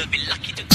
will be lucky to